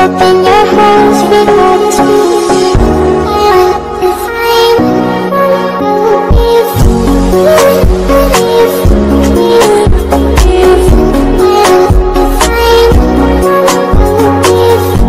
up in your house, record